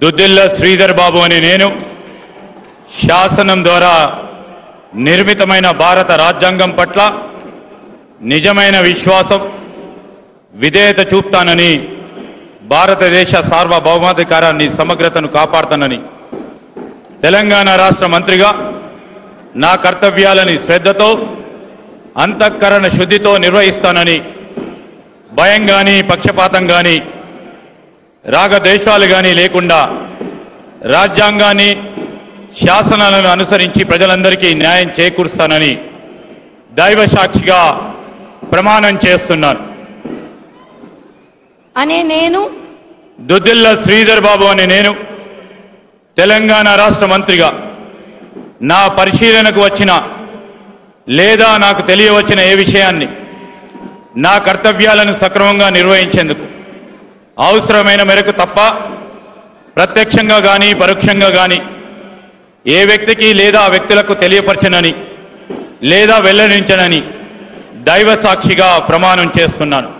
దుద్దిల్ల శ్రీధర్ బాబు అని నేను శాసనం ద్వారా నిర్మితమైన భారత రాజ్యాంగం పట్ల నిజమైన విశ్వాసం విధేయత చూపుతానని భారతదేశ సార్వభౌమాధికారాన్ని సమగ్రతను కాపాడుతానని తెలంగాణ రాష్ట్ర మంత్రిగా నా కర్తవ్యాలని శ్రద్ధతో అంతఃకరణ శుద్ధితో నిర్వహిస్తానని భయం కానీ పక్షపాతం కానీ రాగద్వేషాలు కానీ లేకుండా రాజ్యాంగాన్ని శాసనాలను అనుసరించి ప్రజలందరికీ న్యాయం చేకూరుస్తానని దైవ సాక్షిగా ప్రమాణం చేస్తున్నాను. అనే నేను దుద్దిల్ల శ్రీధర్ బాబు అనే నేను తెలంగాణ రాష్ట్ర మంత్రిగా నా పరిశీలనకు వచ్చిన లేదా నాకు తెలియవచ్చిన ఏ విషయాన్ని నా కర్తవ్యాలను సక్రమంగా నిర్వహించేందుకు అవసరమైన మేరకు తప్ప ప్రత్యక్షంగా కానీ పరోక్షంగా కానీ ఏ వ్యక్తికి లేదా వ్యక్తులకు తెలియపరచనని లేదా వెల్లడించనని దైవ సాక్షిగా ప్రమాణం చేస్తున్నాను.